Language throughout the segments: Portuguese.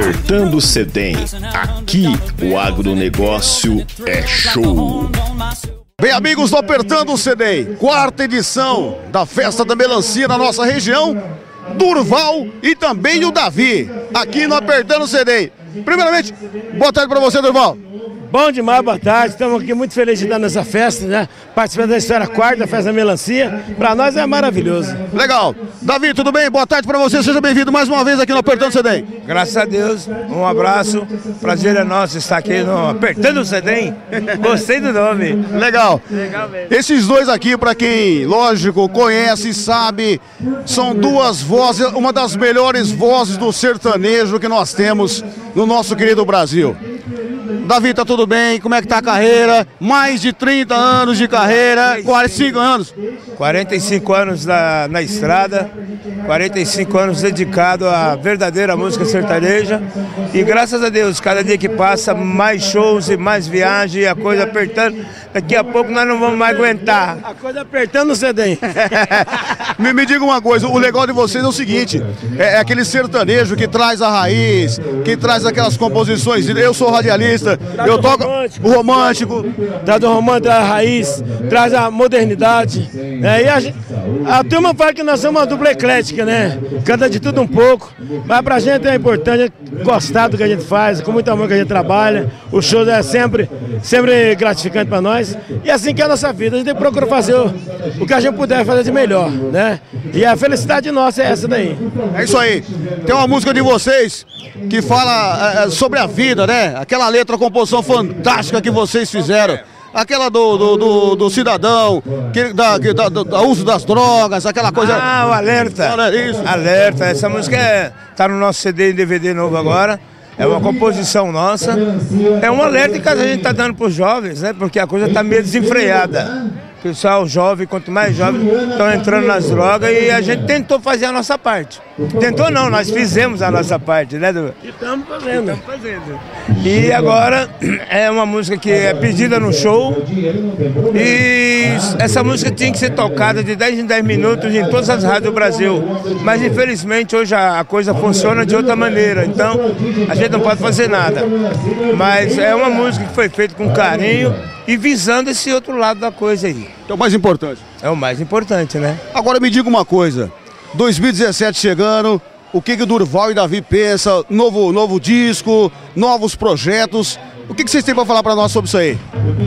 Apertando o Sedem. Aqui o agronegócio é show. Bem, amigos do Apertando o Sedem, quarta edição da Festa da Melancia na nossa região. Durval e também o Davi, aqui no Apertando o Sedem. Primeiramente, boa tarde para você, Durval. Bom demais, boa tarde. Estamos aqui muito felizes de estar nessa festa, né? Participando da história quarta festa da melancia. Para nós é maravilhoso. Legal. Davi, tudo bem? Boa tarde para você. Seja bem-vindo mais uma vez aqui no Apertando o Sedem. Graças a Deus, um abraço. Prazer é nosso estar aqui no Apertando o Sedem. Gostei do nome. Legal. Legal mesmo. Esses dois aqui, para quem, lógico, conhece e sabe, são duas vozes, uma das melhores vozes do sertanejo que nós temos no nosso querido Brasil. Davi, tá tudo bem? Como é que tá a carreira? Mais de 30 anos de carreira, 45 anos. 45 anos na, na estrada, 45 anos dedicado à verdadeira música sertaneja. E graças a Deus, cada dia que passa, mais shows e mais viagens, e a coisa apertando. Daqui a pouco nós não vamos mais aguentar. A coisa apertando o sedem. me, me diga uma coisa, o legal de vocês é o seguinte, é, é aquele sertanejo que traz a raiz, que traz aquelas composições. Eu sou radialista, eu toco romântico, o romântico. Traz o romântico, a raiz, traz a modernidade. É, e a, a turma fala que nós somos uma dupla eclética, né? Canta de tudo um pouco. Mas pra gente é importante gostar do que a gente faz, com muito amor que a gente trabalha. O show é sempre, sempre gratificante pra nós. E assim que é a nossa vida, a gente procura fazer o, o que a gente puder fazer de melhor, né? E a felicidade nossa é essa daí. É isso aí. Tem uma música de vocês que fala é, sobre a vida, né? Aquela letra, composição fantástica que vocês fizeram. Aquela do, do, do, do cidadão, que, da, que, da, do, uso das drogas, aquela coisa. Ah, o alerta. Isso. Alerta. Essa música é, tá no nosso CD e DVD novo agora. É uma composição nossa. É um alerta que a gente está dando para os jovens, né? Porque a coisa está meio desenfreada pessoal jovem, quanto mais jovem, estão entrando nas drogas e a gente tentou fazer a nossa parte. Tentou não, nós fizemos a nossa parte, né? E estamos fazendo. Estamos fazendo. E agora é uma música que é pedida no show e essa música tinha que ser tocada de 10 em 10 minutos em todas as rádios do Brasil. Mas infelizmente hoje a coisa funciona de outra maneira, então a gente não pode fazer nada. Mas é uma música que foi feita com carinho e visando esse outro lado da coisa aí. É o mais importante. É o mais importante, né? Agora me diga uma coisa, 2017 chegando, o que, que o Durval e Davi pensa, novo, novo disco, novos projetos, o que, que vocês têm para falar para nós sobre isso aí?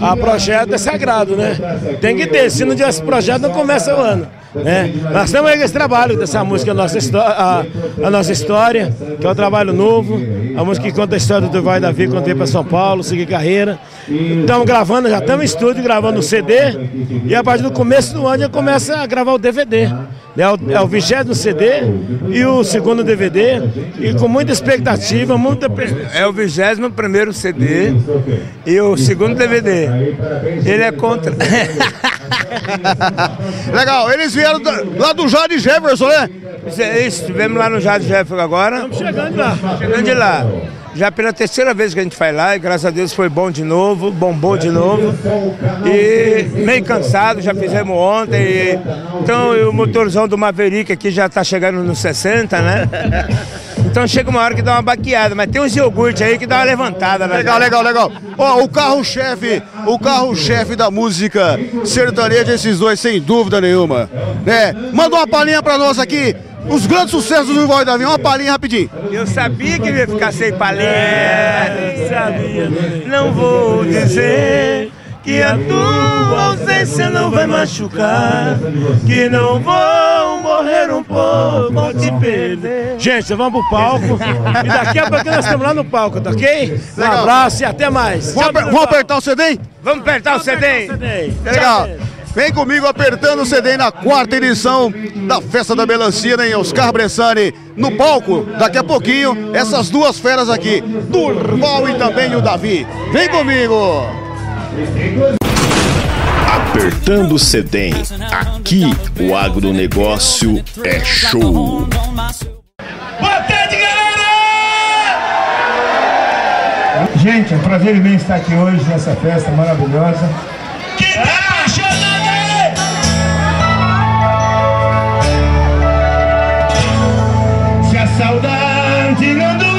A projeto é sagrado, né? Tem que ter, se não tiver esse projeto não começa o ano. Né? Nós estamos aí com esse trabalho dessa música, a nossa, a, a, nossa história, que é um trabalho novo, a música que conta a história do Vai Davi quando veio para São Paulo, seguir carreira. Estamos gravando, já estamos em estúdio gravando o CD e a partir do começo do ano já começa a gravar o DVD. É o, é o vigésimo CD e o segundo DVD e com muita expectativa, muita É o vigésimo primeiro CD e o segundo DVD. Ele é contra. Legal, eles vieram lá do Jardim Jefferson, né? Isso, estivemos lá no Jardim Jefferson agora. Estamos chegando lá. Chegando de lá. Já pela terceira vez que a gente lá e graças a Deus foi bom de novo, bombou de novo. E meio cansado, já fizemos ontem. E... Então o motorzão do Maverick aqui já está chegando nos 60, né? Então chega uma hora que dá uma baqueada, mas tem uns iogurte aí que dá uma levantada. Né? Legal, legal, legal. Ó, o carro-chefe, o carro-chefe da música sertaneja, esses dois, sem dúvida nenhuma. Né? Manda uma palhinha pra nós aqui, os grandes sucessos do Voz Davi, uma palhinha rapidinho. Eu sabia que ia ficar sem palhinha. Sabia. Não vou dizer que a tua ausência não vai machucar, que não vou morrer um pouco vou te perder. Gente, vamos pro palco e daqui a pouco nós estamos lá no palco, tá ok? Um abraço e até mais. Vamos, vamos apertar o CD? Vamos apertar o CD. Legal. Vem comigo apertando o CD na quarta edição da Festa da Melancia em Oscar Bressani. No palco, daqui a pouquinho, essas duas feras aqui, Durval e também o Davi. Vem comigo! Apertando o Sedem. Aqui o agronegócio é show. Boa tarde, galera! Gente, é um prazer imenso estar aqui hoje nessa festa maravilhosa. Que tá saudade não doesse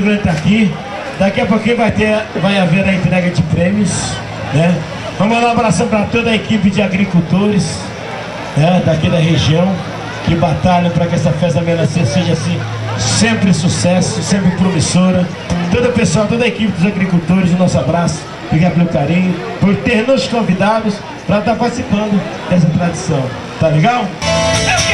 muito grande estar aqui. Daqui a pouquinho vai, ter, vai haver a entrega de prêmios. Né? Vamos mandar um abração para toda a equipe de agricultores né, daqui da região que batalham para que essa festa melancia seja assim, sempre sucesso, sempre promissora. Todo o pessoal, toda a equipe dos agricultores, o nosso abraço. Obrigado pelo carinho, por ter nos convidados para estar participando dessa tradição. Tá legal? Quero